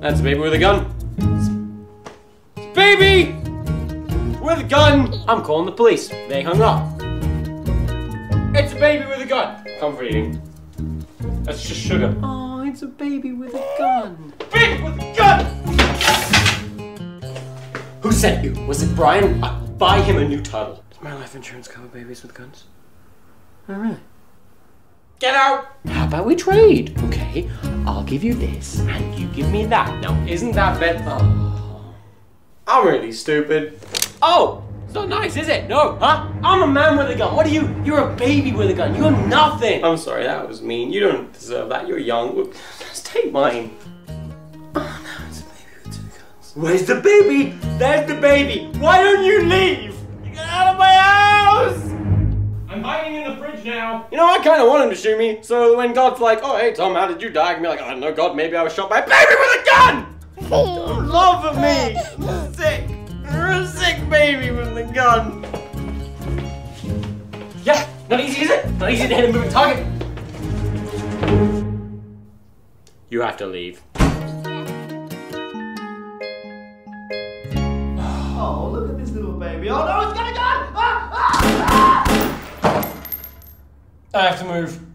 That's a baby with a gun. It's a baby with a gun. I'm calling the police. They hung up. It's a baby with a gun. Comfort eating. That's just sugar. Oh, it's a baby with a gun. Baby with a gun! Who sent you? Was it Brian? Uh, buy him a new title. Does my life insurance cover babies with guns? Oh, really? Get out! How about we trade? Okay, I'll give you this, and you give me that. Now, isn't that better? Oh, I'm really stupid. Oh, it's not nice, is it? No, huh? I'm a man with a gun. What are you? You're a baby with a gun. You're nothing. I'm sorry, that was mean. You don't deserve that. You're young. Just take mine. Oh, no, it's a baby with two guns. Where's the baby? There's the baby. Why don't you leave? Now. You know, I kind of want him to shoot me. So when God's like, oh, hey, Tom, how did you die? I can be like, I don't know, God, maybe I was shot by a baby with a gun! Don't love of me. Sick. You're a sick baby with a gun. Yeah, not easy, is it? Not easy to hit a moving target. You have to leave. Oh, look at this little baby. Oh no, it's got I have to move.